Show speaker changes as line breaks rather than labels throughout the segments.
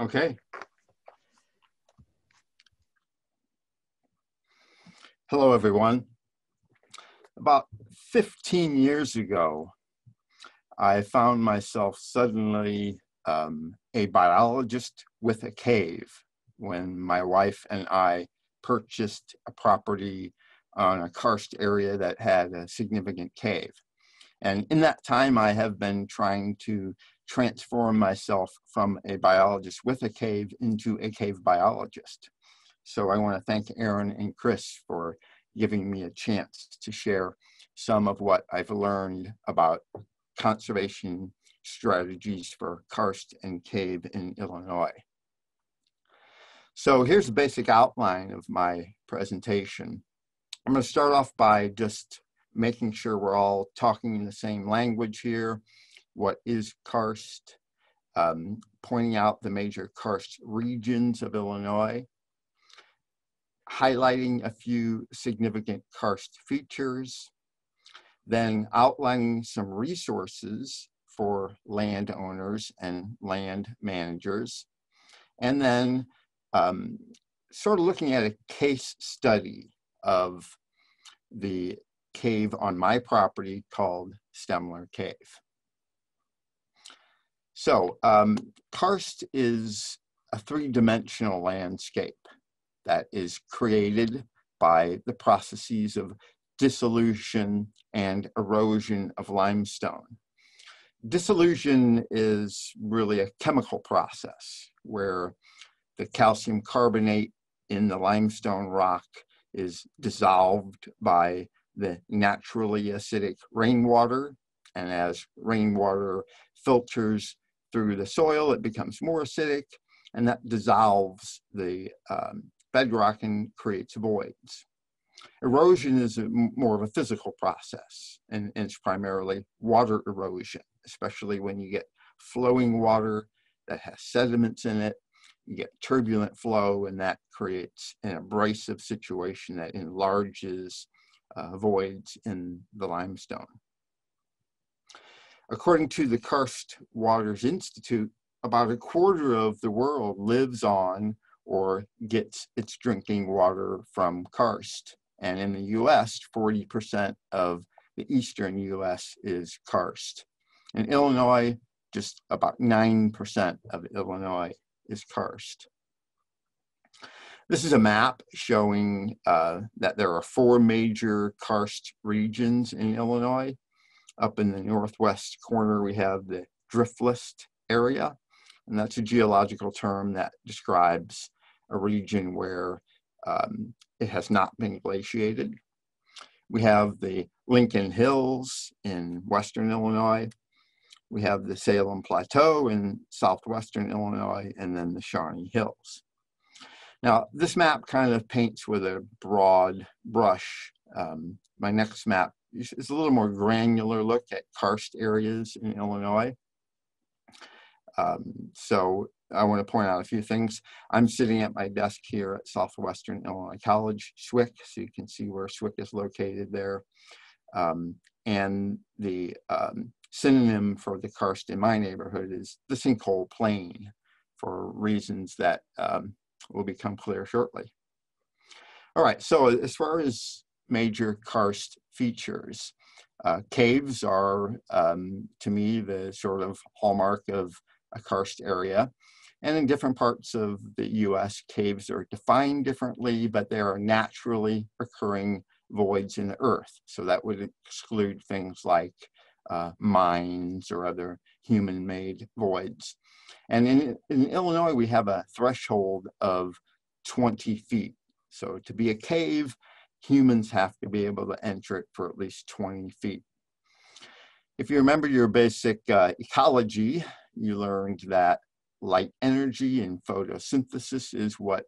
Okay. Hello, everyone. About 15 years ago, I found myself suddenly um, a biologist with a cave when my wife and I purchased a property on a karst area that had a significant cave. And in that time, I have been trying to transform myself from a biologist with a cave into a cave biologist. So I want to thank Aaron and Chris for giving me a chance to share some of what I've learned about conservation strategies for karst and cave in Illinois. So here's the basic outline of my presentation. I'm going to start off by just making sure we're all talking in the same language here. What is karst? Um, pointing out the major karst regions of Illinois, highlighting a few significant karst features, then outlining some resources for landowners and land managers, and then um, sort of looking at a case study of the cave on my property called Stemler Cave. So um, karst is a three-dimensional landscape that is created by the processes of dissolution and erosion of limestone. Dissolution is really a chemical process where the calcium carbonate in the limestone rock is dissolved by the naturally acidic rainwater. And as rainwater filters through the soil, it becomes more acidic, and that dissolves the um, bedrock and creates voids. Erosion is a, more of a physical process, and, and it's primarily water erosion, especially when you get flowing water that has sediments in it you get turbulent flow and that creates an abrasive situation that enlarges uh, voids in the limestone. According to the Karst Waters Institute, about a quarter of the world lives on or gets its drinking water from karst. And in the US, 40% of the eastern US is karst. In Illinois, just about 9% of Illinois is karst. This is a map showing uh, that there are four major karst regions in Illinois. Up in the northwest corner, we have the Driftless area, and that's a geological term that describes a region where um, it has not been glaciated. We have the Lincoln Hills in western Illinois, we have the Salem Plateau in southwestern Illinois, and then the Shawnee Hills. Now, this map kind of paints with a broad brush. Um, my next map is a little more granular look at karst areas in Illinois. Um, so I want to point out a few things. I'm sitting at my desk here at Southwestern Illinois College, SWIC, so you can see where SWIC is located there. Um, and the um, synonym for the karst in my neighborhood is the sinkhole plain for reasons that um, will become clear shortly. All right, so as far as major karst features, uh, caves are, um, to me, the sort of hallmark of a karst area. And in different parts of the US, caves are defined differently, but they are naturally occurring voids in the earth. So that would exclude things like uh, mines or other human-made voids. And in, in Illinois, we have a threshold of 20 feet. So to be a cave, humans have to be able to enter it for at least 20 feet. If you remember your basic uh, ecology, you learned that light energy and photosynthesis is what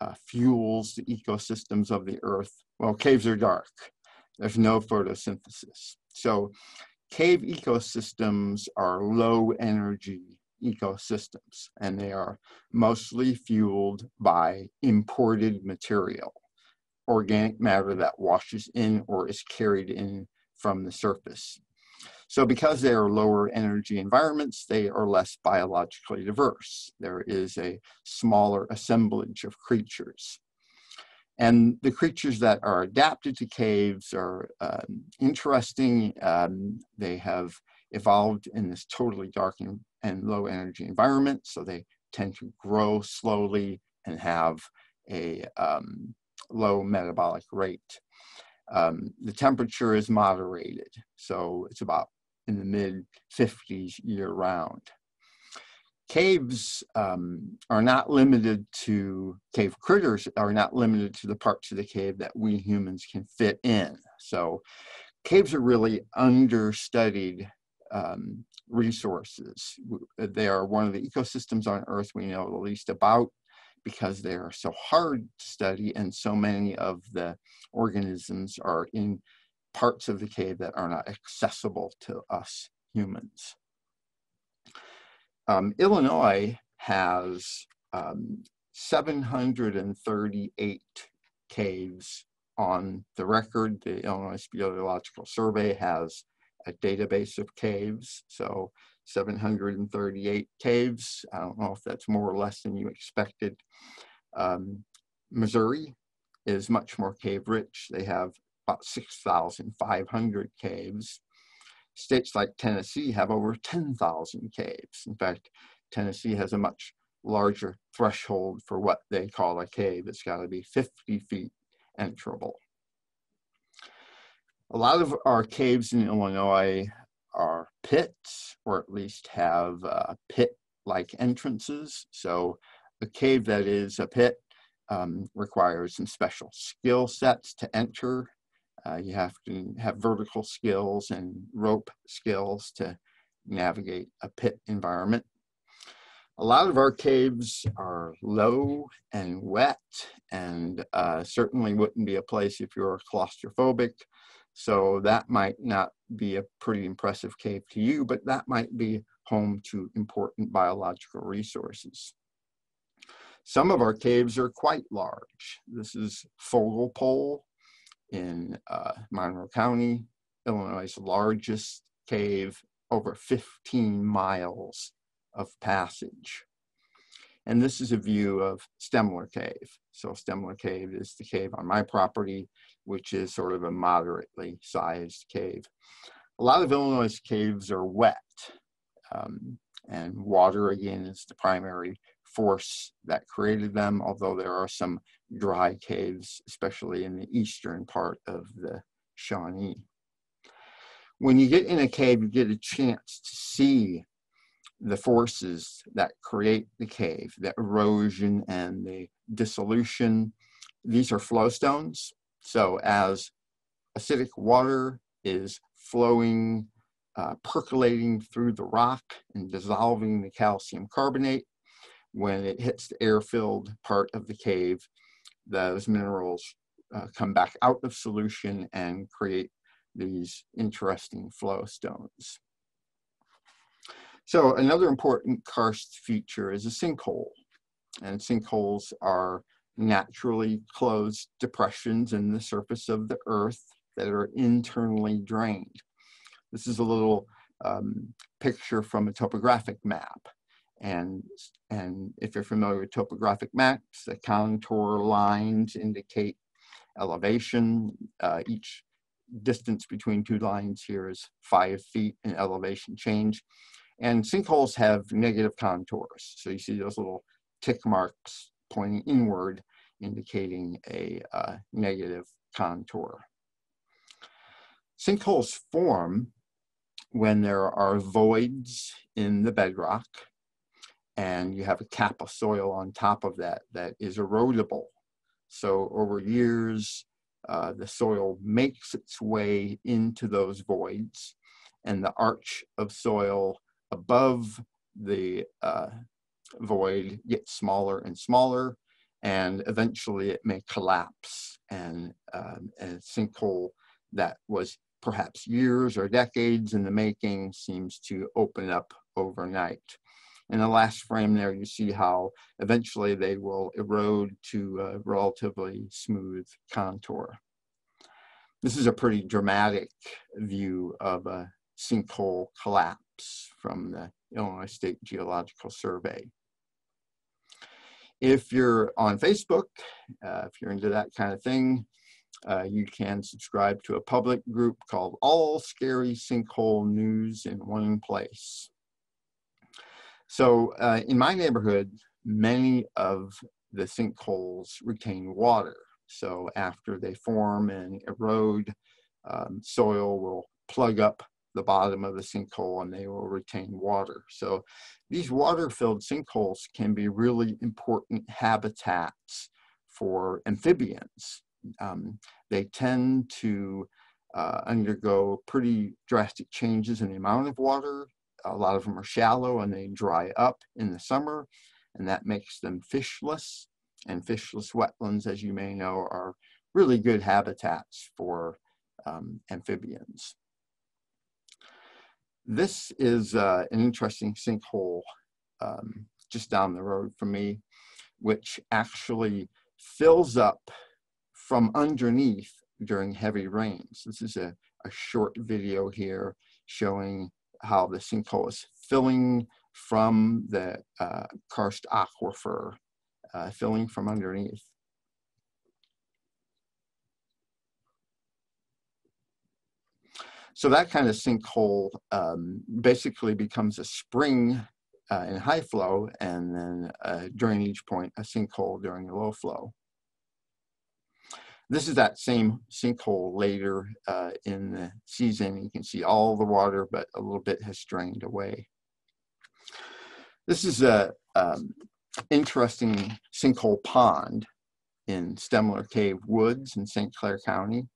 uh, fuels the ecosystems of the earth. Well, caves are dark. There's no photosynthesis. So cave ecosystems are low energy ecosystems and they are mostly fueled by imported material, organic matter that washes in or is carried in from the surface. So because they are lower energy environments, they are less biologically diverse. There is a smaller assemblage of creatures. And the creatures that are adapted to caves are um, interesting. Um, they have evolved in this totally dark and, and, low energy environment, so they tend to grow slowly and have a um, low metabolic rate. Um, the temperature is moderated, so it's about in the mid 50s year round. Caves um, are not limited to cave critters are not limited to the parts of the cave that we humans can fit in. So caves are really understudied um, resources. They are one of the ecosystems on earth we know the least about because they are so hard to study and so many of the organisms are in parts of the cave that are not accessible to us humans um, Illinois has um, 738 caves on the record. The Illinois Speleological Survey has a database of caves. So 738 caves. I don't know if that's more or less than you expected. Um, Missouri is much more cave rich. They have about 6,500 caves. States like Tennessee have over 10,000 caves. In fact, Tennessee has a much larger threshold for what they call a cave. It's got to be 50 feet enterable. A lot of our caves in Illinois are pits, or at least have uh, pit-like entrances. So a cave that is a pit um, requires some special skill sets to enter uh, you have to have vertical skills and rope skills to navigate a pit environment. A lot of our caves are low and wet and uh, certainly wouldn't be a place if you're claustrophobic. So that might not be a pretty impressive cave to you, but that might be home to important biological resources. Some of our caves are quite large. This is Fogelpole in uh, Monroe County, Illinois' largest cave, over 15 miles of passage. And this is a view of Stemler Cave. So Stemler Cave is the cave on my property, which is sort of a moderately sized cave. A lot of Illinois caves are wet, um, and water again is the primary force that created them, although there are some dry caves, especially in the eastern part of the Shawnee. When you get in a cave, you get a chance to see the forces that create the cave, the erosion and the dissolution. These are flow stones. So as acidic water is flowing, uh, percolating through the rock and dissolving the calcium carbonate, when it hits the air-filled part of the cave, those minerals uh, come back out of solution and create these interesting flow stones. So another important karst feature is a sinkhole. And sinkholes are naturally closed depressions in the surface of the earth that are internally drained. This is a little um, picture from a topographic map. And, and if you're familiar with topographic maps, the contour lines indicate elevation. Uh, each distance between two lines here is five feet in elevation change. And sinkholes have negative contours. So you see those little tick marks pointing inward, indicating a uh, negative contour. Sinkholes form when there are voids in the bedrock and you have a cap of soil on top of that that is erodible. So over years, uh, the soil makes its way into those voids and the arch of soil above the uh, void gets smaller and smaller and eventually it may collapse and, um, a sinkhole that was perhaps years or decades in the making seems to open up overnight. In the last frame there, you see how eventually they will erode to a relatively smooth contour. This is a pretty dramatic view of a sinkhole collapse from the Illinois State Geological Survey. If you're on Facebook, uh, if you're into that kind of thing, uh, you can subscribe to a public group called All Scary Sinkhole News in One Place. So uh, in my neighborhood, many of the sinkholes retain water. So after they form and erode, um, soil will plug up the bottom of the sinkhole and they will retain water. So these water-filled sinkholes can be really important habitats for amphibians. Um, they tend to uh, undergo pretty drastic changes in the amount of water. A lot of them are shallow and they dry up in the summer and that makes them fishless. And fishless wetlands, as you may know, are really good habitats for um, amphibians. This is uh, an interesting sinkhole um, just down the road from me, which actually fills up from underneath during heavy rains. This is a, a short video here showing how the sinkhole is filling from the uh, karst aquifer, uh, filling from underneath. So that kind of sinkhole um, basically becomes a spring uh, in high flow and then uh, during each point a sinkhole during low flow. This is that same sinkhole later uh, in the season. You can see all the water, but a little bit has drained away. This is a um, interesting sinkhole pond in Stemler Cave Woods in St. Clair County.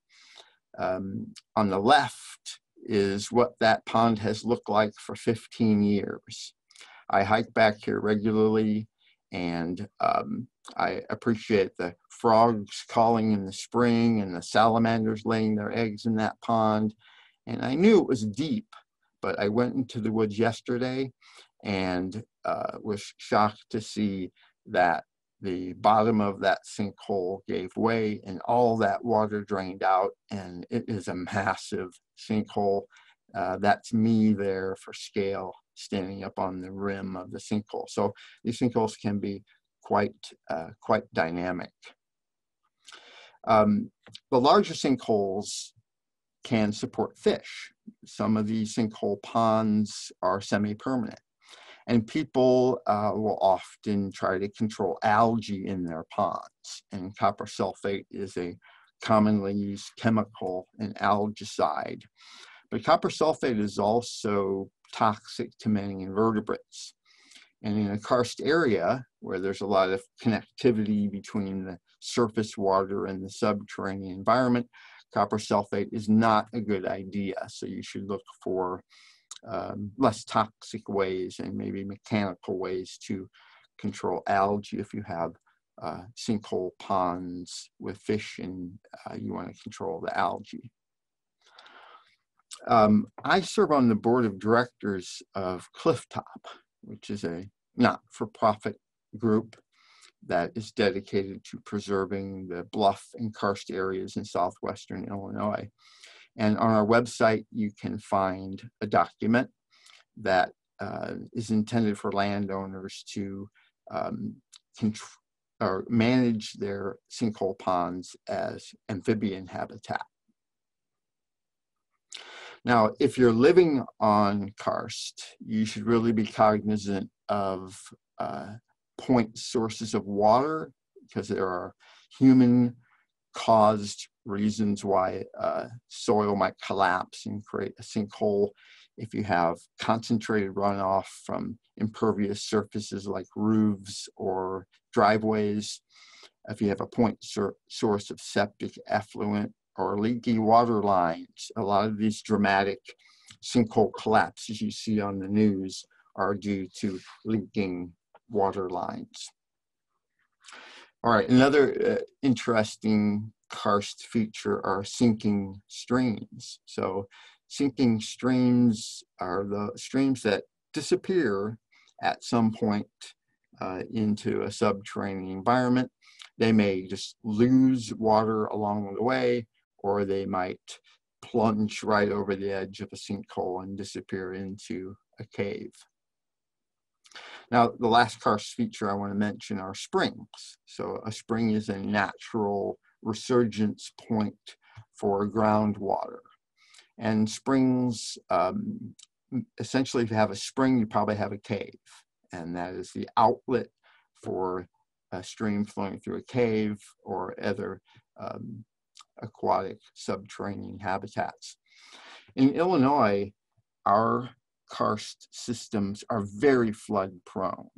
Um, on the left is what that pond has looked like for 15 years. I hike back here regularly and um, I appreciate the frogs calling in the spring and the salamanders laying their eggs in that pond. And I knew it was deep, but I went into the woods yesterday and uh, was shocked to see that the bottom of that sinkhole gave way and all that water drained out and it is a massive sinkhole. Uh, that's me there for scale standing up on the rim of the sinkhole. So these sinkholes can be quite, uh, quite dynamic. Um, the larger sinkholes can support fish. Some of these sinkhole ponds are semi-permanent. And people uh, will often try to control algae in their ponds. And copper sulfate is a commonly used chemical, an algicide. But copper sulfate is also toxic to many invertebrates. And in a karst area, where there's a lot of connectivity between the surface water and the subterranean environment, copper sulfate is not a good idea. So you should look for um, less toxic ways and maybe mechanical ways to control algae if you have uh, sinkhole ponds with fish and uh, you want to control the algae. Um, I serve on the board of directors of Clifftop, which is a not-for-profit group that is dedicated to preserving the bluff and karst areas in southwestern Illinois. And on our website, you can find a document that uh, is intended for landowners to um, or manage their sinkhole ponds as amphibian habitat. Now, if you're living on karst, you should really be cognizant of uh, point sources of water because there are human caused reasons why uh, soil might collapse and create a sinkhole if you have concentrated runoff from impervious surfaces like roofs or driveways, if you have a point source of septic effluent or leaky water lines, a lot of these dramatic sinkhole collapses you see on the news are due to leaking water lines. All right, another uh, interesting karst feature are sinking streams. So sinking streams are the streams that disappear at some point uh, into a subterranean environment. They may just lose water along the way, or they might plunge right over the edge of a sinkhole and disappear into a cave. Now, the last karst feature I want to mention are springs. So a spring is a natural resurgence point for groundwater. And springs, um, essentially, if you have a spring, you probably have a cave. And that is the outlet for a stream flowing through a cave or other um, aquatic subterranean habitats. In Illinois, our karst systems are very flood prone.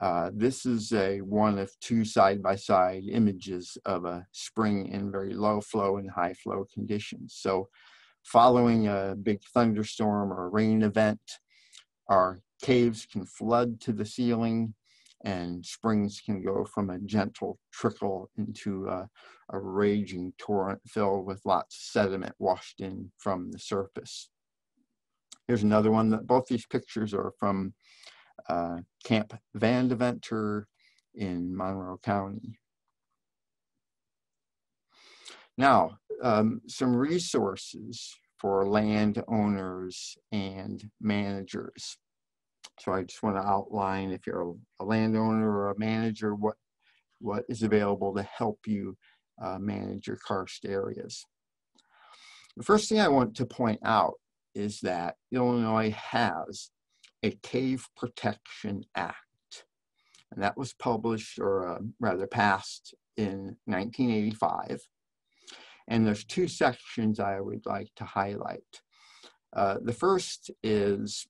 Uh, this is a one of two side-by-side -side images of a spring in very low flow and high flow conditions. So following a big thunderstorm or rain event, our caves can flood to the ceiling and springs can go from a gentle trickle into a, a raging torrent filled with lots of sediment washed in from the surface. Here's another one that both these pictures are from uh, Camp Vandeventer in Monroe County. Now, um, some resources for landowners and managers. So I just want to outline if you're a, a landowner or a manager, what, what is available to help you uh, manage your karst areas. The first thing I want to point out is that Illinois has a Cave Protection Act. And that was published, or uh, rather passed, in 1985. And there's two sections I would like to highlight. Uh, the first is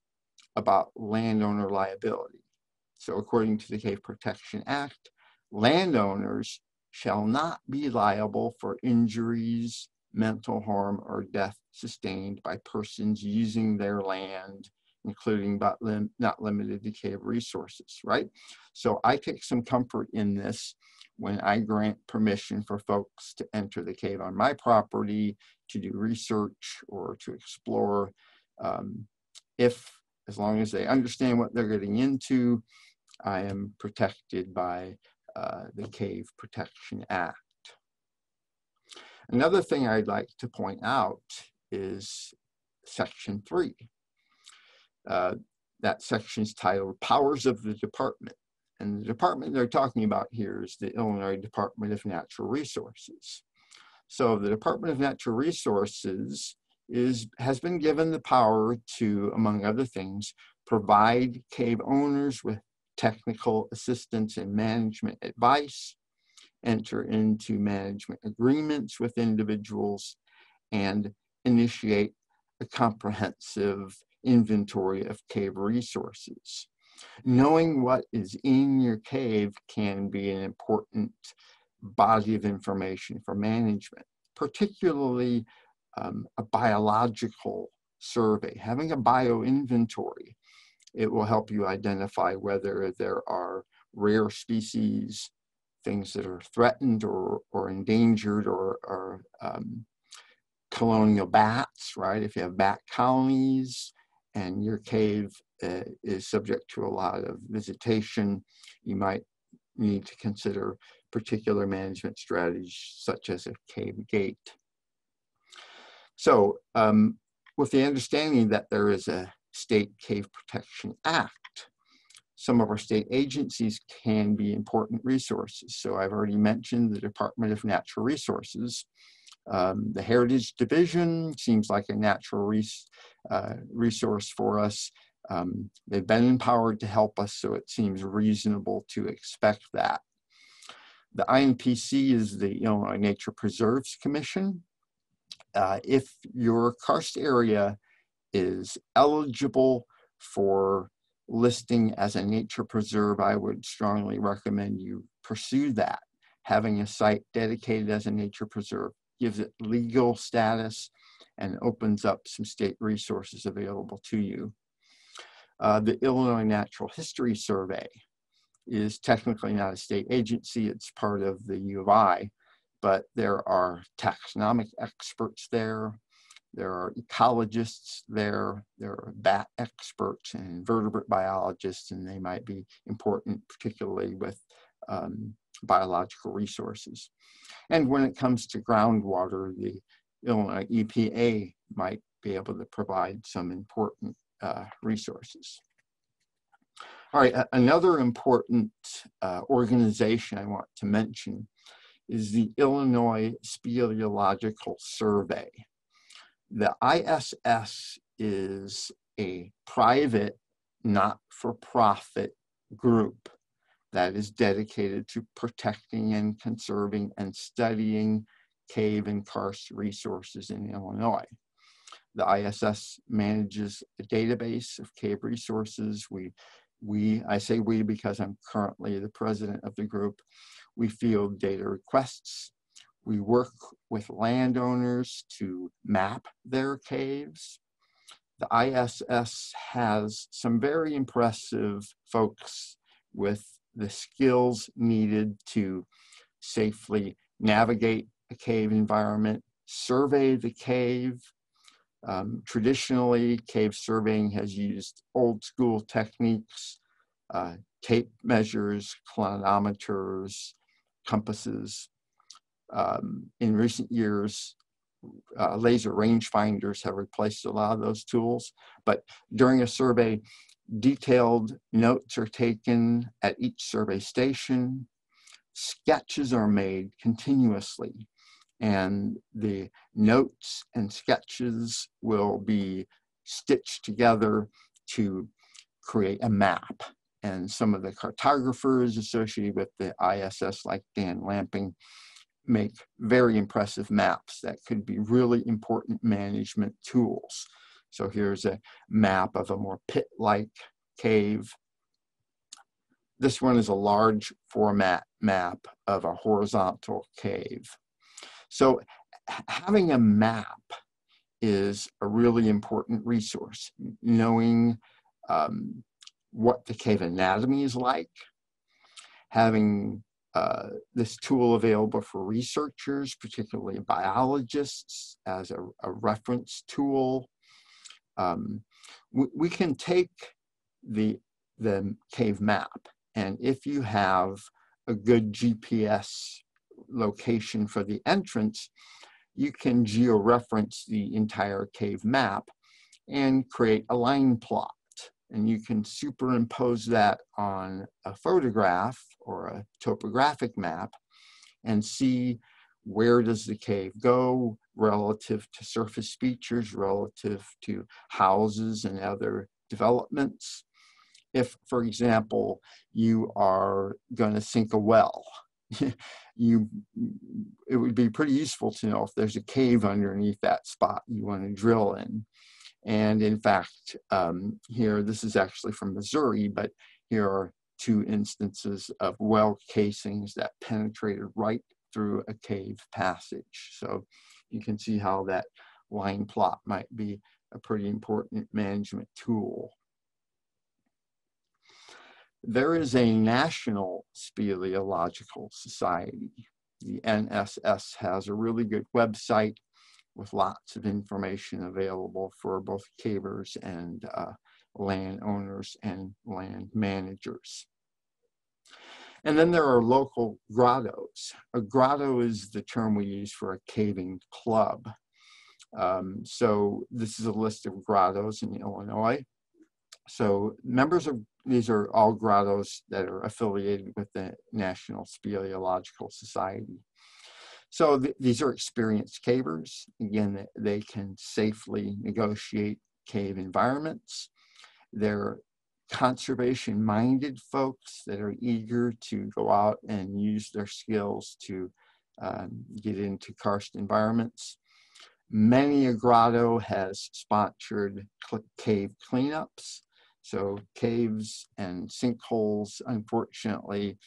about landowner liability. So according to the Cave Protection Act, landowners shall not be liable for injuries, mental harm, or death sustained by persons using their land, including but lim not limited to cave resources, right? So I take some comfort in this when I grant permission for folks to enter the cave on my property, to do research or to explore. Um, if, as long as they understand what they're getting into, I am protected by uh, the Cave Protection Act. Another thing I'd like to point out is section three. Uh, that section is titled Powers of the Department. And the department they're talking about here is the Illinois Department of Natural Resources. So the Department of Natural Resources is, has been given the power to, among other things, provide cave owners with technical assistance and management advice, enter into management agreements with individuals, and initiate a comprehensive inventory of cave resources. Knowing what is in your cave can be an important body of information for management, particularly um, a biological survey. Having a bio inventory, it will help you identify whether there are rare species, things that are threatened or, or endangered or, or um, colonial bats, right? If you have bat colonies and your cave uh, is subject to a lot of visitation, you might need to consider particular management strategies such as a cave gate. So um, with the understanding that there is a State Cave Protection Act, some of our state agencies can be important resources. So I've already mentioned the Department of Natural Resources. Um, the Heritage Division seems like a natural res uh, resource for us. Um, they've been empowered to help us, so it seems reasonable to expect that. The INPC is the Illinois Nature Preserves Commission. Uh, if your karst area is eligible for listing as a nature preserve, I would strongly recommend you pursue that. Having a site dedicated as a nature preserve gives it legal status and opens up some state resources available to you. Uh, the Illinois Natural History Survey is technically not a state agency, it's part of the U of I, but there are taxonomic experts there, there are ecologists there, there are bat experts and invertebrate biologists, and they might be important, particularly with um, biological resources. And when it comes to groundwater, the Illinois EPA might be able to provide some important uh, resources. All right, another important uh, organization I want to mention is the Illinois Speleological Survey. The ISS is a private, not for profit group that is dedicated to protecting and conserving and studying cave and karst resources in Illinois. The ISS manages a database of cave resources. We, we, I say we because I'm currently the president of the group. We field data requests. We work with landowners to map their caves. The ISS has some very impressive folks with the skills needed to safely navigate a cave environment, survey the cave. Um, traditionally, cave surveying has used old school techniques, uh, tape measures, clinometers, compasses. Um, in recent years, uh, laser rangefinders have replaced a lot of those tools, but during a survey, detailed notes are taken at each survey station, sketches are made continuously, and the notes and sketches will be stitched together to create a map. And some of the cartographers associated with the ISS, like Dan Lamping, make very impressive maps that could be really important management tools. So here's a map of a more pit-like cave. This one is a large format map of a horizontal cave. So having a map is a really important resource. Knowing um, what the cave anatomy is like, having uh, this tool available for researchers, particularly biologists, as a, a reference tool. Um, we, we, can take the, the cave map, and if you have a good GPS location for the entrance, you can georeference the entire cave map and create a line plot. And you can superimpose that on a photograph or a topographic map and see where does the cave go relative to surface features, relative to houses and other developments. If, for example, you are going to sink a well, you it would be pretty useful to know if there's a cave underneath that spot you want to drill in. And in fact, um, here, this is actually from Missouri, but here are two instances of well casings that penetrated right through a cave passage. So you can see how that line plot might be a pretty important management tool. There is a National Speleological Society. The NSS has a really good website with lots of information available for both cavers and uh, landowners and land managers. And then there are local grottos. A grotto is the term we use for a caving club. Um, so this is a list of grottos in Illinois. So members of these are all grottos that are affiliated with the National Speleological Society. So th these are experienced cavers. Again, they can safely negotiate cave environments. They're conservation minded folks that are eager to go out and use their skills to um, get into karst environments. Many a grotto has sponsored cave cleanups. So caves and sinkholes, unfortunately,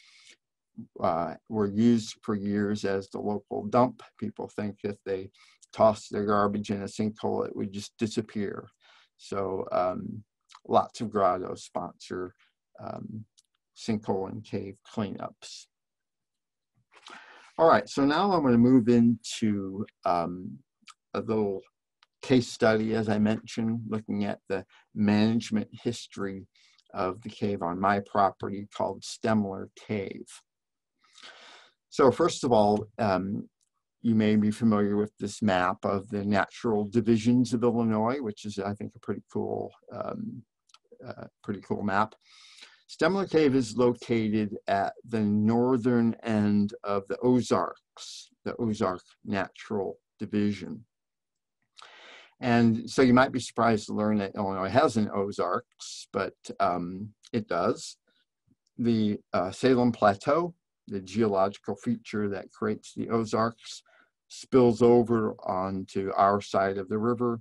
uh, were used for years as the local dump. People think if they toss their garbage in a sinkhole, it would just disappear. So um, lots of grottos sponsor um, sinkhole and cave cleanups. All right, so now I'm going to move into um, a little case study, as I mentioned, looking at the management history of the cave on my property called Stemler Cave. So first of all, um, you may be familiar with this map of the natural divisions of Illinois, which is, I think, a pretty cool, um, uh, pretty cool map. Stemler Cave is located at the northern end of the Ozarks, the Ozark Natural Division. And so you might be surprised to learn that Illinois has an Ozarks, but um, it does. The uh, Salem Plateau, the geological feature that creates the Ozarks, spills over onto our side of the river,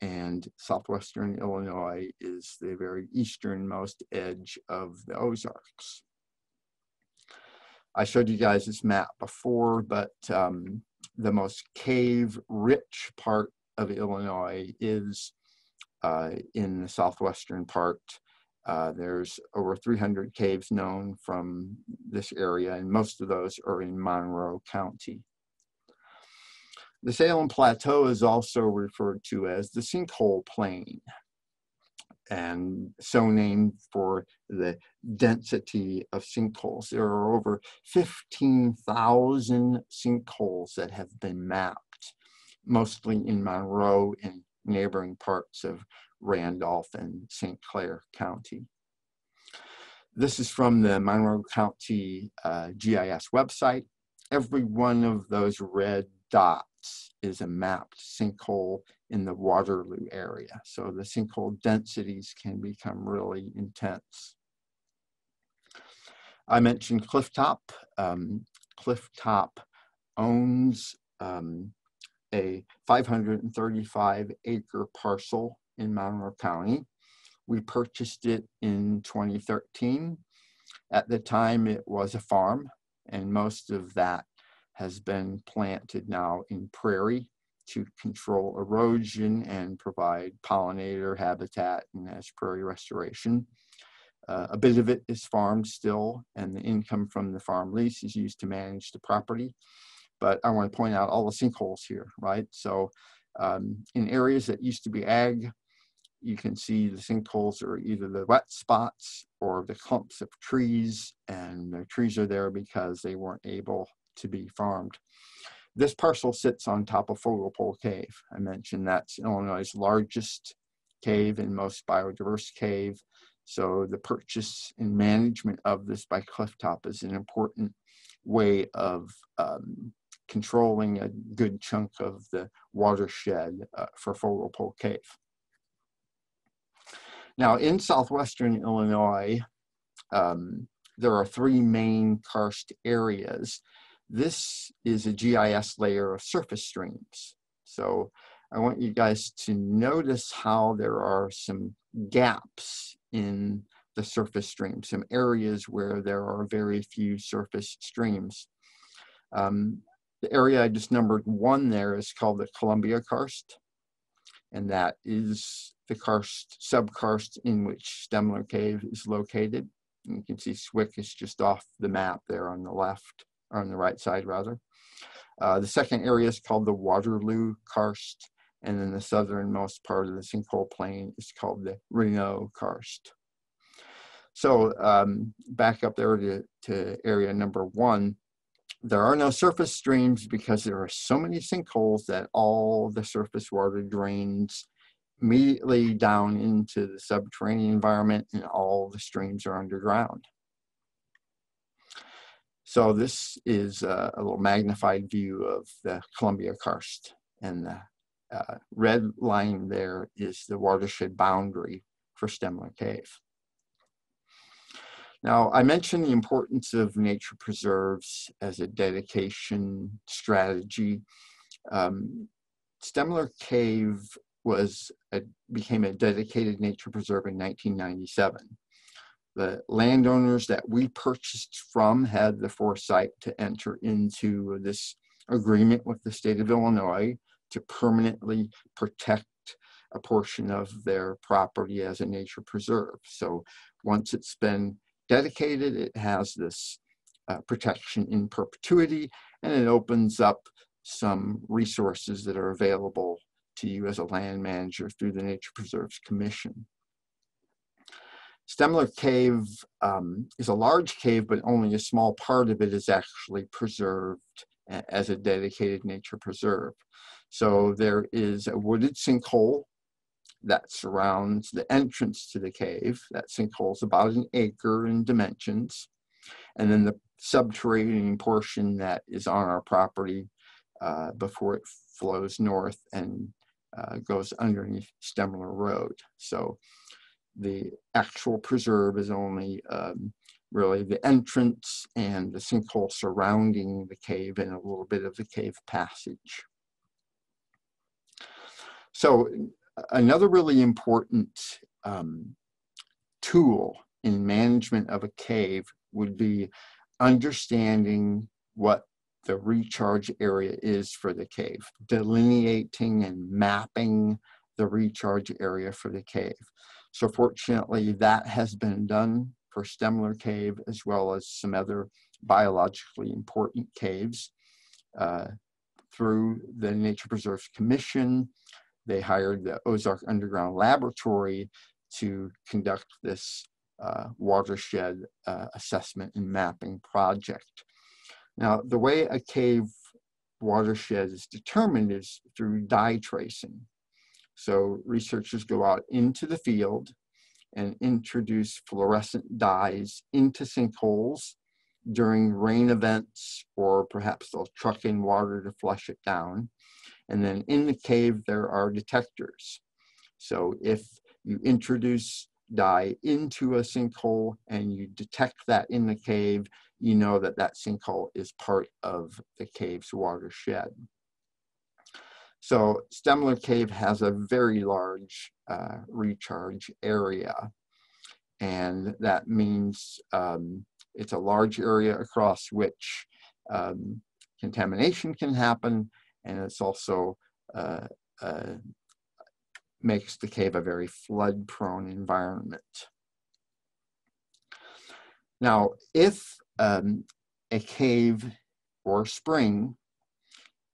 and southwestern Illinois is the very easternmost edge of the Ozarks. I showed you guys this map before, but um, the most cave-rich part of Illinois is uh, in the southwestern part. Uh, there's over 300 caves known from this area, and most of those are in Monroe County. The Salem Plateau is also referred to as the Sinkhole Plain, and so named for the density of sinkholes. There are over 15,000 sinkholes that have been mapped mostly in Monroe and neighboring parts of Randolph and St. Clair County. This is from the Monroe County uh, GIS website. Every one of those red dots is a mapped sinkhole in the Waterloo area. So the sinkhole densities can become really intense. I mentioned Clifftop. Um, Clifftop owns um, a 535 acre parcel in Monroe County. We purchased it in 2013. At the time, it was a farm, and most of that has been planted now in prairie to control erosion and provide pollinator habitat and as prairie restoration. Uh, a bit of it is farmed still, and the income from the farm lease is used to manage the property but I want to point out all the sinkholes here, right? So um, in areas that used to be ag, you can see the sinkholes are either the wet spots or the clumps of trees, and the trees are there because they weren't able to be farmed. This parcel sits on top of Pole Cave. I mentioned that's Illinois' largest cave and most biodiverse cave. So the purchase and management of this by Clifftop is an important way of um, controlling a good chunk of the watershed uh, for Pole Cave. Now, in southwestern Illinois, um, there are three main karst areas. This is a GIS layer of surface streams. So I want you guys to notice how there are some gaps in the surface stream, some areas where there are very few surface streams. Um, the area I just numbered one there is called the Columbia Karst, and that is the karst, subkarst in which Stemler Cave is located. And you can see SWIC is just off the map there on the left, on the right side rather. Uh, the second area is called the Waterloo Karst, and then the southernmost part of the sinkhole plain is called the Reno Karst. So um, back up there to, to area number one, there are no surface streams because there are so many sinkholes that all the surface water drains immediately down into the subterranean environment and all the streams are underground. So this is a, a little magnified view of the Columbia Karst and the uh, red line there is the watershed boundary for Stemler Cave. Now, I mentioned the importance of nature preserves as a dedication strategy. Um, Stemler Cave was a, became a dedicated nature preserve in 1997. The landowners that we purchased from had the foresight to enter into this agreement with the state of Illinois to permanently protect a portion of their property as a nature preserve. So once it's been dedicated. It has this uh, protection in perpetuity, and it opens up some resources that are available to you as a land manager through the Nature Preserves Commission. Stemler Cave um, is a large cave, but only a small part of it is actually preserved as a dedicated nature preserve. So there is a wooded sinkhole that surrounds the entrance to the cave. That sinkhole is about an acre in dimensions. And then the subterranean portion that is on our property uh, before it flows north and uh, goes underneath Stemler Road. So the actual preserve is only um, really the entrance and the sinkhole surrounding the cave and a little bit of the cave passage. So another really important um, tool in management of a cave would be understanding what the recharge area is for the cave, delineating and mapping the recharge area for the cave. So fortunately, that has been done for Stemler Cave as well as some other biologically important caves. Uh, through the Nature Preserves Commission, they hired the Ozark Underground Laboratory to conduct this uh, watershed uh, assessment and mapping project. Now, the way a cave watershed is determined is through dye tracing. So researchers go out into the field and introduce fluorescent dyes into sinkholes during rain events, or perhaps they'll truck in water to flush it down. And then in the cave, there are detectors. So if you introduce dye into a sinkhole and you detect that in the cave, you know that that sinkhole is part of the cave's watershed. So Stemler Cave has a very large uh, recharge area. And that means um, it's a large area across which um, contamination can happen. And it's also uh, uh, makes the cave a very flood prone environment. Now, if um, a cave or spring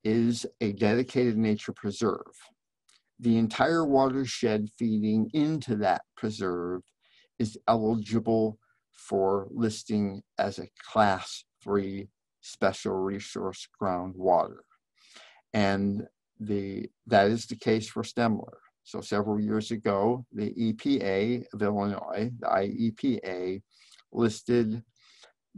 is a dedicated nature preserve, the entire watershed feeding into that preserve is eligible for listing as a class three special resource groundwater. And the, that is the case for Stemler. So several years ago, the EPA of Illinois, the IEPA, listed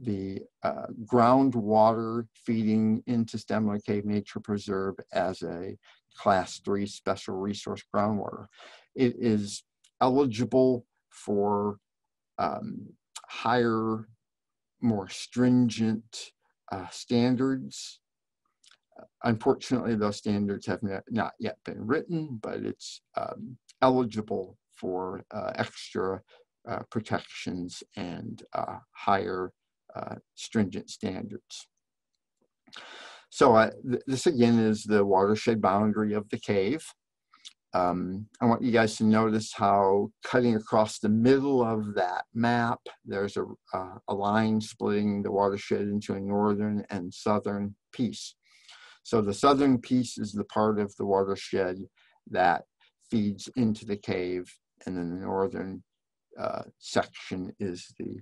the uh, groundwater feeding into Stemler Cave Nature Preserve as a class three special resource groundwater. It is eligible for um, higher, more stringent uh, standards unfortunately, those standards have not yet been written, but it's um, eligible for uh, extra uh, protections and uh, higher uh, stringent standards. So uh, th this again is the watershed boundary of the cave. Um, I want you guys to notice how cutting across the middle of that map, there's a, a line splitting the watershed into a northern and southern piece. So the southern piece is the part of the watershed that feeds into the cave, and then the northern uh, section is the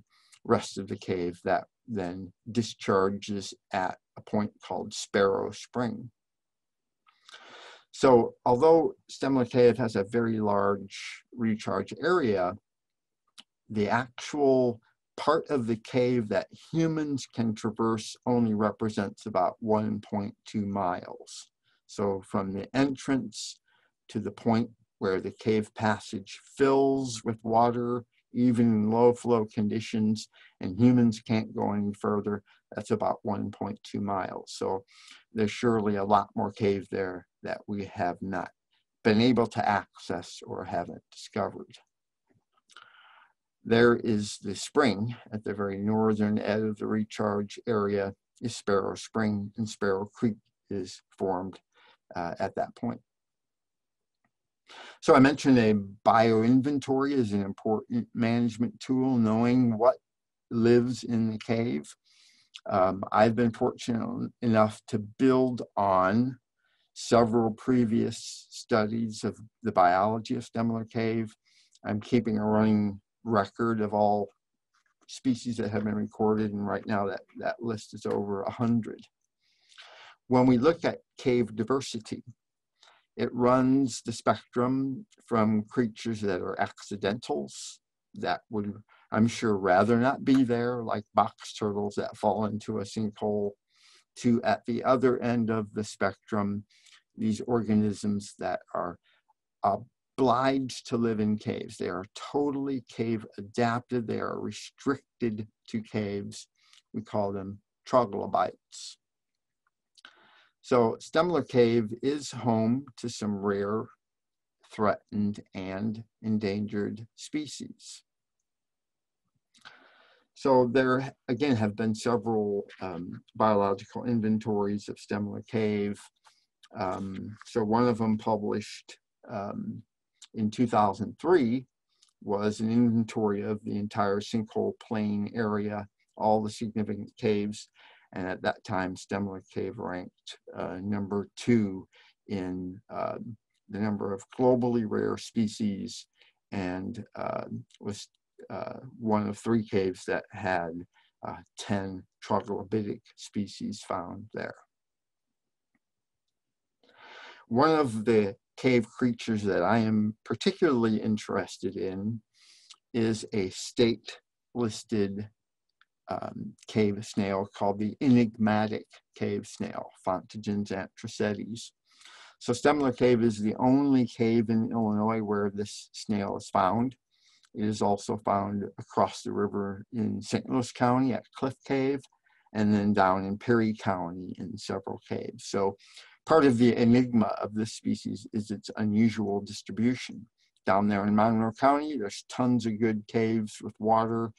rest of the cave that then discharges at a point called Sparrow Spring. So although Stemler Cave has a very large recharge area, the actual part of the cave that humans can traverse only represents about 1.2 miles. So from the entrance to the point where the cave passage fills with water, even in low flow conditions, and humans can't go any further, that's about 1.2 miles. So there's surely a lot more cave there that we have not been able to access or haven't discovered. There is the spring at the very northern end of the recharge area is Sparrow Spring and Sparrow Creek is formed uh, at that point. So I mentioned a bioinventory is an important management tool, knowing what lives in the cave. Um, I've been fortunate enough to build on several previous studies of the biology of Stemler Cave. I'm keeping a running record of all species that have been recorded, and right now that, that list is over 100. when we look at cave diversity, it runs the spectrum from creatures that are accidentals that would, I'm sure, rather not be there, like box turtles that fall into a sinkhole, to at the other end of the spectrum, these organisms that are obliged to live in caves. They are totally cave adapted. They are restricted to caves. We call them troglobites. So Stemler Cave is home to some rare, threatened, and endangered species. So there, again, have been several um, biological inventories of Stemler Cave. Um, so one of them published um, in 2003 was an inventory of the entire sinkhole plain area, all the significant caves, and at that time, Stemler Cave ranked uh, number two in uh, the number of globally rare species and uh, was uh, one of three caves that had uh, 10 troglobitic species found there. One of the cave creatures that I am particularly interested in is a state listed um, cave snail called the enigmatic cave snail, Fontigens antroecetes. So Stemler Cave is the only cave in Illinois where this snail is found. It is also found across the river in St. Louis County at Cliff Cave, and then down in Perry County in several caves. So part of the enigma of this species is its unusual distribution. Down there in Monroe County, there's tons of good caves with water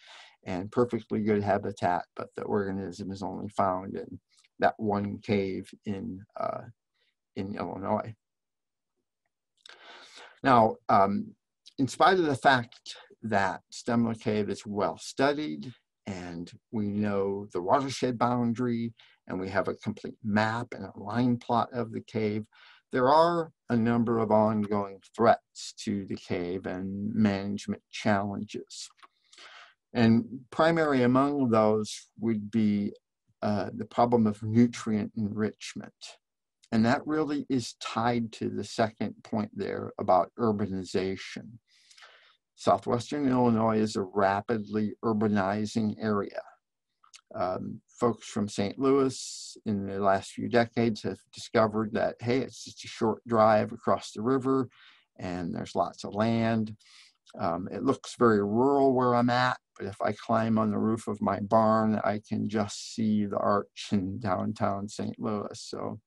and perfectly good habitat, but the organism is only found in that one cave in, uh, in Illinois. Now, um, in spite of the fact that Stemler Cave is well studied and we know the watershed boundary and we have a complete map and a line plot of the cave, there are a number of ongoing threats to the cave and management challenges. And primary among those would be uh, the problem of nutrient enrichment. And that really is tied to the second point there about urbanization. Southwestern Illinois is a rapidly urbanizing area. Um, folks from St. Louis in the last few decades have discovered that, hey, it's just a short drive across the river and there's lots of land. Um, it looks very rural where I'm at, but if I climb on the roof of my barn, I can just see the arch in downtown St. Louis. So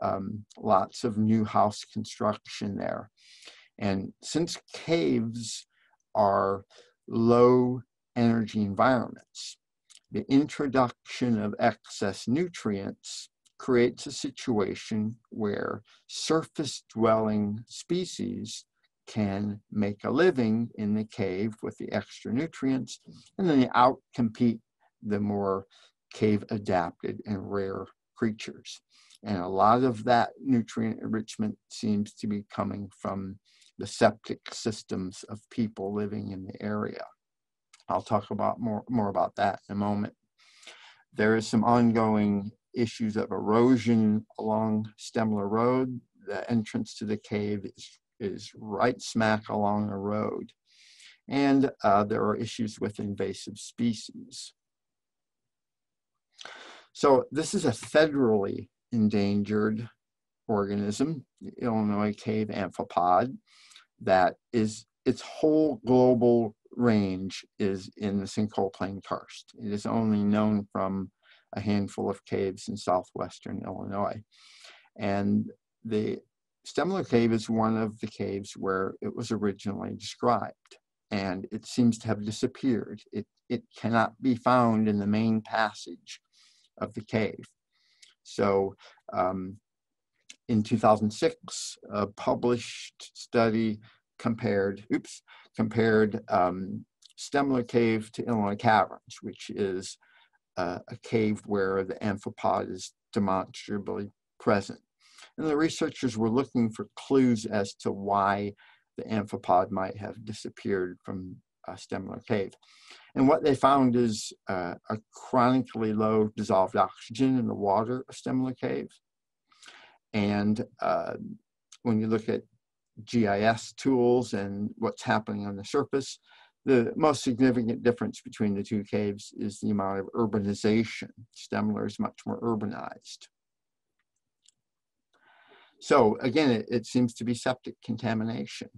um, lots of new house construction there. And since caves are low energy environments, the introduction of excess nutrients creates a situation where surface dwelling species can make a living in the cave with the extra nutrients, and then they outcompete the more cave adapted and rare creatures. And a lot of that nutrient enrichment seems to be coming from the septic systems of people living in the area. I'll talk about more, more about that in a moment. There is some ongoing issues of erosion along Stemler Road. The entrance to the cave is is right smack along the road. And uh, there are issues with invasive species. So this is a federally endangered organism, the Illinois cave amphipod, that is its whole global range is in the sinkhole plain karst. It is only known from a handful of caves in southwestern Illinois. And the Stemler Cave is one of the caves where it was originally described, and it seems to have disappeared. It, it cannot be found in the main passage of the cave. So um, in 2006, a published study compared, oops, compared um, Stemler Cave to Illinois Caverns, which is uh, a cave where the amphipod is demonstrably present. And the researchers were looking for clues as to why the amphipod might have disappeared from uh, Stemler Cave. And what they found is uh, a chronically low dissolved oxygen in the water of Stemler Cave. And uh, when you look at GIS tools and what's happening on the surface, the most significant difference between the two caves is the amount of urbanization. Stemler is much more urbanized. So again, it, it seems to be septic contamination.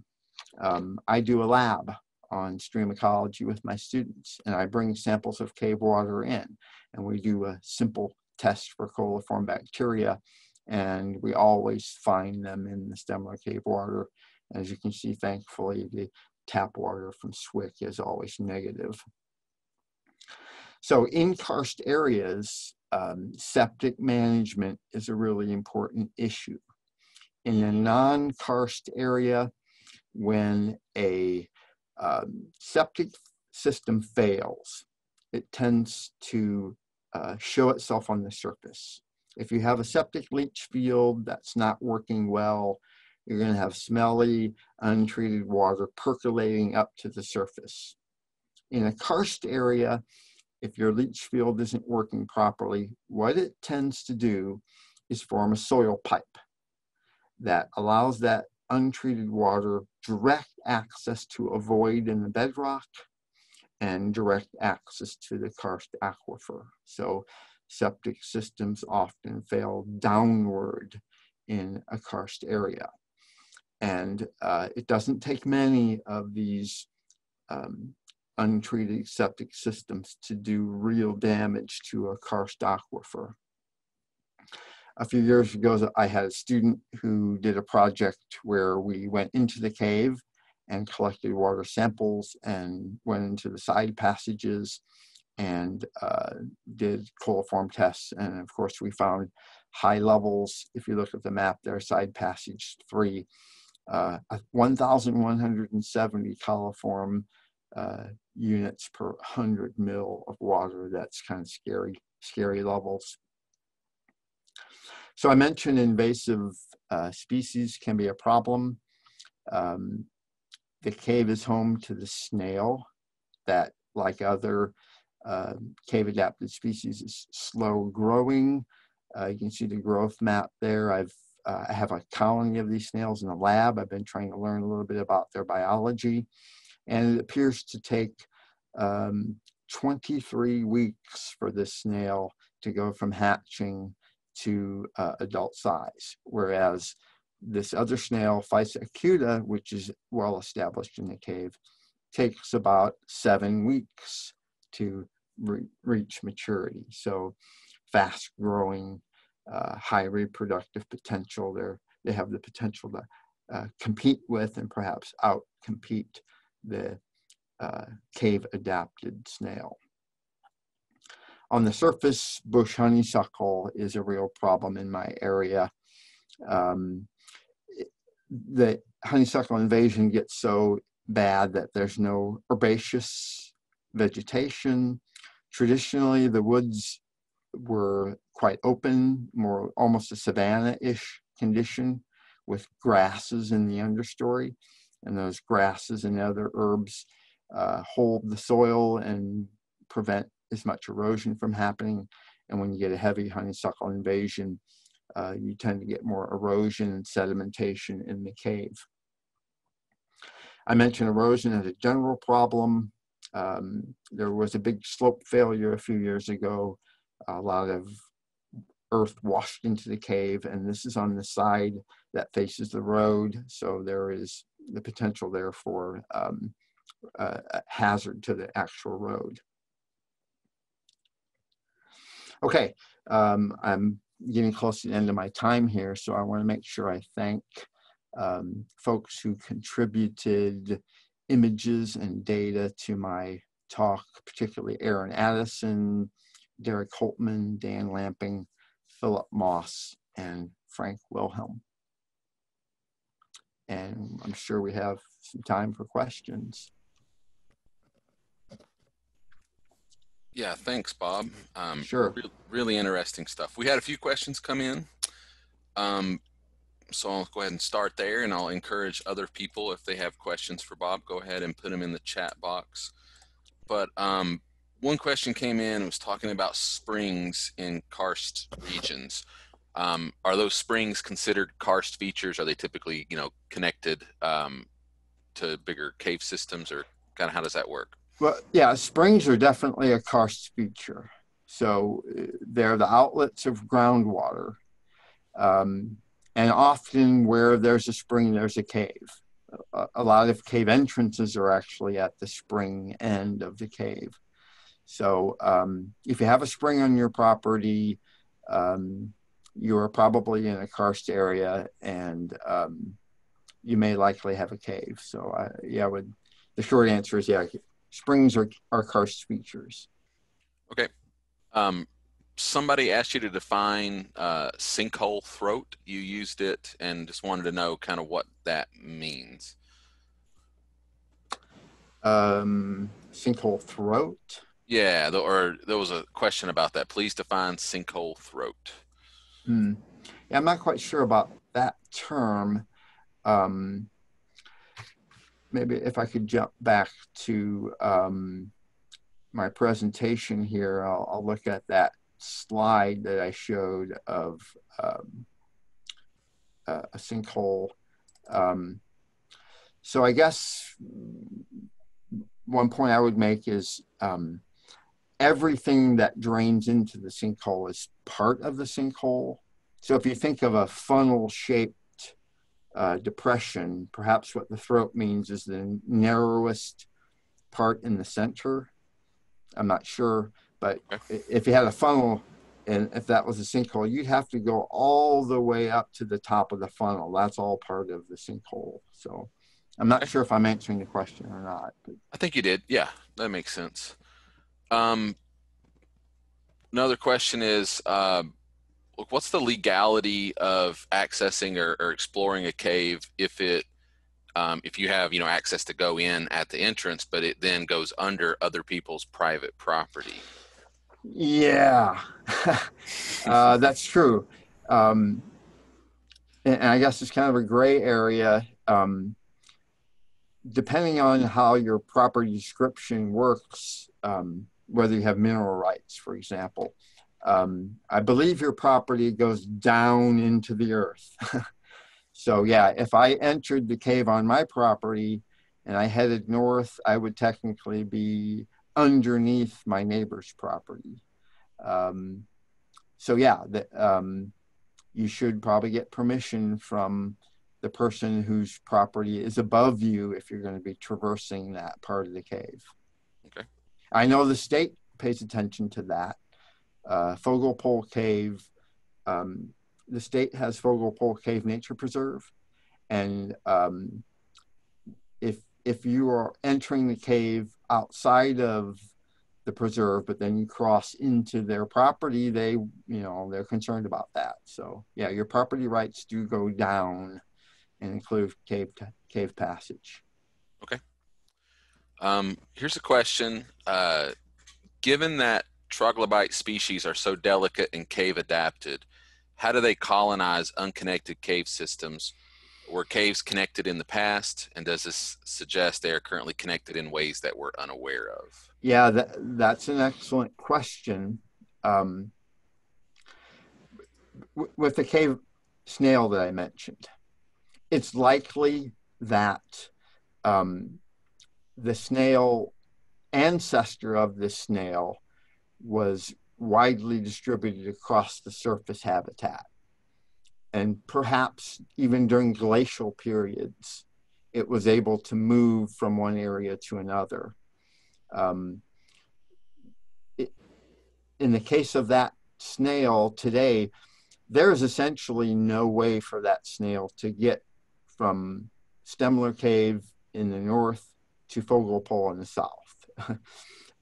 Um, I do a lab on stream ecology with my students, and I bring samples of cave water in, and we do a simple test for coliform bacteria, and we always find them in the Stemler cave water. As you can see, thankfully, the tap water from SWIC is always negative. So in karst areas, um, septic management is a really important issue. In a non-karst area, when a um, septic system fails, it tends to uh, show itself on the surface. If you have a septic leach field that's not working well, you're going to have smelly, untreated water percolating up to the surface. In a karst area, if your leach field isn't working properly, what it tends to do is form a soil pipe that allows that untreated water direct access to a void in the bedrock and direct access to the karst aquifer. So septic systems often fail downward in a karst area. And uh, it doesn't take many of these um, untreated septic systems to do real damage to a karst aquifer. A few years ago, I had a student who did a project where we went into the cave and collected water samples and went into the side passages and uh, did coliform tests. And of course, we found high levels. If you look at the map there, side passage three, uh, 1,170 coliform uh, units per 100 mil of water. That's kind of scary, scary levels. So I mentioned invasive uh, species can be a problem. Um, the cave is home to the snail that, like other uh, cave adapted species, is slow growing. Uh, you can see the growth map there. I've uh, I have a colony of these snails in the lab. I've been trying to learn a little bit about their biology. And it appears to take um, 23 weeks for this snail to go from hatching to uh, adult size. Whereas this other snail, Physa acuta, which is well established in the cave, takes about seven weeks to re reach maturity. So fast growing uh, high reproductive potential. They're, they have the potential to uh, compete with and perhaps out-compete the uh, cave-adapted snail. On the surface, bush honeysuckle is a real problem in my area. Um, the honeysuckle invasion gets so bad that there's no herbaceous vegetation. Traditionally, the woods were quite open, more almost a savanna-ish condition with grasses in the understory. And those grasses and other herbs uh, hold the soil and prevent as much erosion from happening. And when you get a heavy honeysuckle invasion, uh, you tend to get more erosion and sedimentation in the cave. I mentioned erosion as a general problem. Um, there was a big slope failure a few years ago. A lot of earth washed into the cave and this is on the side that faces the road so there is the potential there for um, a hazard to the actual road. Okay, um, I'm getting close to the end of my time here so I want to make sure I thank um, folks who contributed images and data to my talk, particularly Aaron Addison, Derek Holtman, Dan Lamping, Philip Moss and Frank Wilhelm. And I'm sure we have some time for questions.
Yeah, thanks, Bob. Um,
sure.
Re really interesting stuff. We had a few questions come in. Um, so I'll go ahead and start there and I'll encourage other people if they have questions for Bob, go ahead and put them in the chat box. but um, one question came in was talking about springs in karst regions. Um, are those springs considered karst features? Are they typically, you know, connected um, to bigger cave systems, or kind of how does that work?
Well, yeah, springs are definitely a karst feature. So uh, they're the outlets of groundwater. Um, and often where there's a spring, there's a cave. A, a, lot of cave entrances are actually at the spring end of the cave. So um, if you have a spring on your property, um, you're probably in a karst area and um, you may likely have a cave. So I, yeah, would, the short answer is yeah, springs are, are karst features.
Okay. Um, somebody asked you to define uh, sinkhole throat. You used it and just wanted to know kind of what that means.
Um, sinkhole throat.
Yeah, the, or there was a question about that. Please define sinkhole throat.
Hmm. Yeah, I'm not quite sure about that term. Um, maybe if I could jump back to um, my presentation here, I'll, I'll, look at that slide that I showed of um, a sinkhole. Um, so I guess one point I would make is um, everything that drains into the sinkhole is part of the sinkhole. So if you think of a funnel shaped uh, depression, perhaps what the throat means is the narrowest part in the center. I'm not sure, but if you had a funnel and if that was a sinkhole, you'd have to go all the way up to the top of the funnel. That's all part of the sinkhole. So I'm not sure if I'm answering the question or not. But.
I think you did. Yeah, that makes sense. Um, another question is, uh, look, what's the legality of accessing or, or exploring a cave if it, um, if you have, you know, access to go in at the entrance, but it then goes under other people's private property?
Yeah, uh, that's true. Um, and, and, I guess it's kind of a gray area. Um, depending on how your property description works, um, whether you have mineral rights, for example. Um, I believe your property goes down into the earth. so yeah, if I entered the cave on my property and I headed north, I would technically be underneath my neighbor's property. Um, so yeah, the, um, you should probably get permission from the person whose property is above you if you're going to be traversing that part of the cave. Okay. I know the state pays attention to that. Uh, Pole Cave, um, the state has Pole Cave Nature Preserve, and um, if if you are entering the cave outside of the preserve, but then you cross into their property, they you know they're concerned about that. So yeah, your property rights do go down and include cave cave passage.
Okay. Um, here's a question. Uh, given that troglobite species are so delicate and cave adapted, how do they colonize unconnected cave systems? Were caves connected in the past? And does this suggest they are currently connected in ways that we're unaware of?
Yeah, that, that's an excellent question. Um, with the cave snail that I mentioned, it's likely that um, the snail ancestor of this snail was widely distributed across the surface habitat. And perhaps even during glacial periods, it was able to move from one area to another. Um, it, in the case of that snail today, there is essentially no way for that snail to get from Stemler Cave in the north to Pole in the south.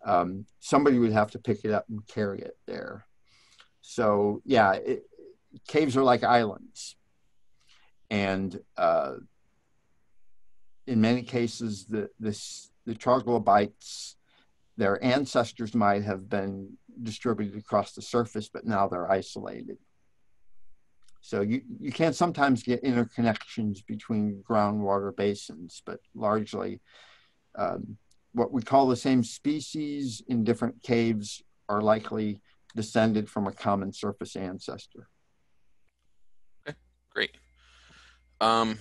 um, somebody would have to pick it up and carry it there. So yeah, it, caves are like islands, and uh, in many cases, the this the troglobites, their ancestors might have been distributed across the surface, but now they're isolated. So you, you can sometimes get interconnections between groundwater basins, but largely um, what we call the same species in different caves are likely descended from a common surface ancestor.
Okay, great. Um,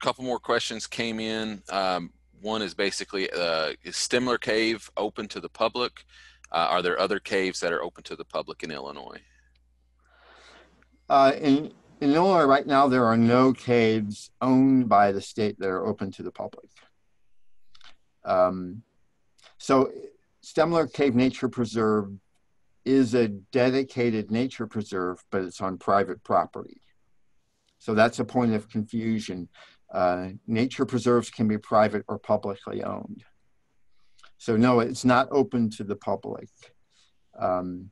couple more questions came in. Um, one is basically, uh, is Stemler Cave open to the public? Uh, are there other caves that are open to the public in Illinois?
Uh, in, in Illinois right now, there are no caves owned by the state that are open to the public. Um, so Stemler Cave Nature Preserve is a dedicated nature preserve, but it's on private property. So that's a point of confusion. Uh, nature preserves can be private or publicly owned. So no, it's not open to the public. Um,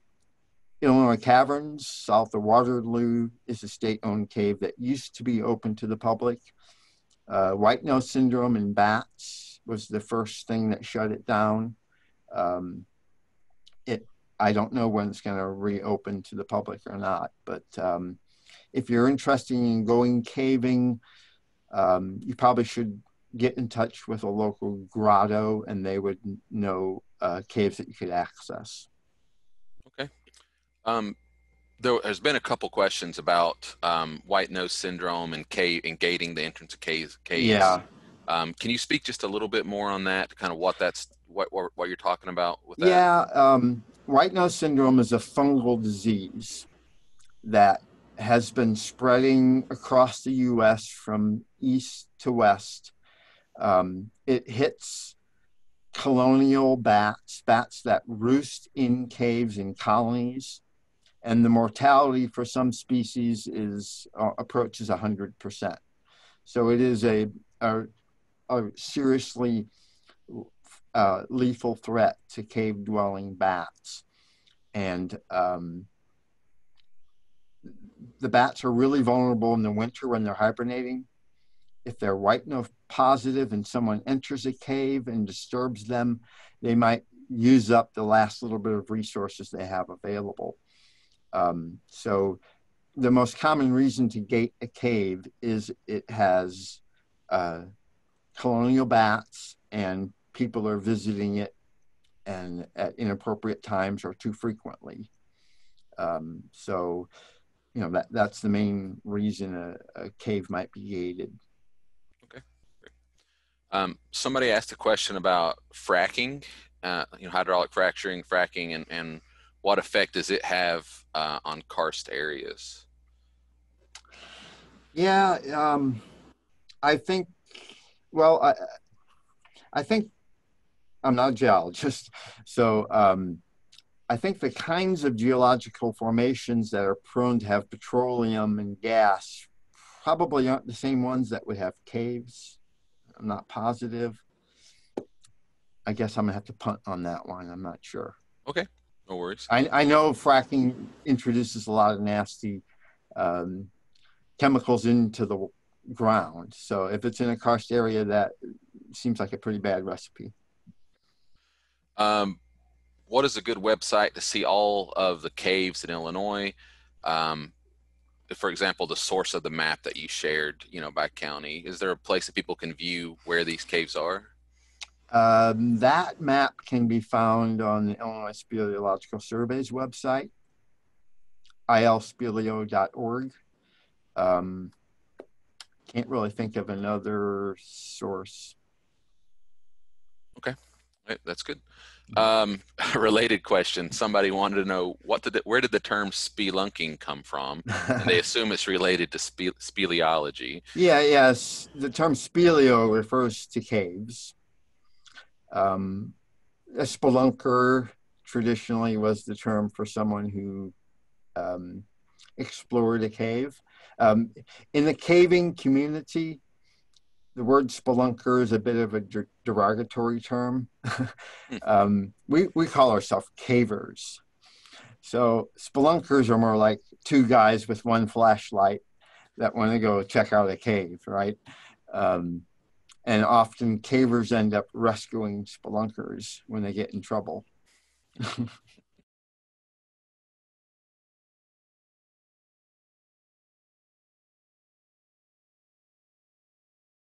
Illinois Caverns, south of Waterloo, is a state-owned cave that used to be open to the public. Uh, white nose syndrome in bats was the first thing that shut it down. Um, it, I don't know when it's going to reopen to the public or not, but um, if you're interested in going caving, um, you probably should get in touch with a local grotto and they would know uh, caves that you could access.
Okay. Um, there has been a couple questions about um, white nose syndrome and cave and gating the entrance of caves. caves.
Yeah.
Um, can you speak just a little bit more on that? Kind of what that's what what, what you're talking about with that?
Yeah. Um, white nose syndrome is a fungal disease that has been spreading across the U.S. from east to west. Um, it hits colonial bats, bats that roost in caves in colonies, and the mortality for some species is uh, approaches 100%. So it is a, a, a seriously uh, lethal threat to cave dwelling bats. And um, the bats are really vulnerable in the winter when they're hibernating. If they're nose positive and someone enters a cave and disturbs them, they might use up the last little bit of resources they have available. Um, so the most common reason to gate a cave is it has uh, colonial bats and people are visiting it and at inappropriate times or too frequently. Um, so, you know, that, that's the main reason a, a cave might be gated.
Okay. Great. Um, somebody asked a question about fracking, uh, you know, hydraulic fracturing, fracking, and, and what effect does it have uh, on karst areas?
Yeah, um, I think, well, I, I think I'm not a geologist, so um, I think the kinds of geological formations that are prone to have petroleum and gas probably aren't the same ones that would have caves. I'm not positive. I guess I'm gonna have to punt on that one. I'm not sure.
Okay, no worries.
I, I know fracking introduces a lot of nasty um, chemicals into the ground. So if it's in a karst area, that seems like a pretty bad recipe.
Um, what is a good website to see all of the caves in Illinois? Um, for example, the source of the map that you shared, you know, by county. Is there a place that people can view where these caves are?
Um, that map can be found on the Illinois Speleological Survey's website, ilspeleo.org. Um, can't really think of another source.
Okay, right, that's good. Um, related question. Somebody wanted to know what did the, where did the term spelunking come from? And they assume it's related to spe, speleology.
Yeah, yes. The term speleo refers to caves. Um, a spelunker traditionally was the term for someone who um, explored a cave. Um, in the caving community, the word spelunker is a bit of a derogatory term. um, we, we call ourselves cavers. So spelunkers are more like two guys with one flashlight that want to go check out a cave, right? Um, and often cavers end up rescuing spelunkers when they get in trouble.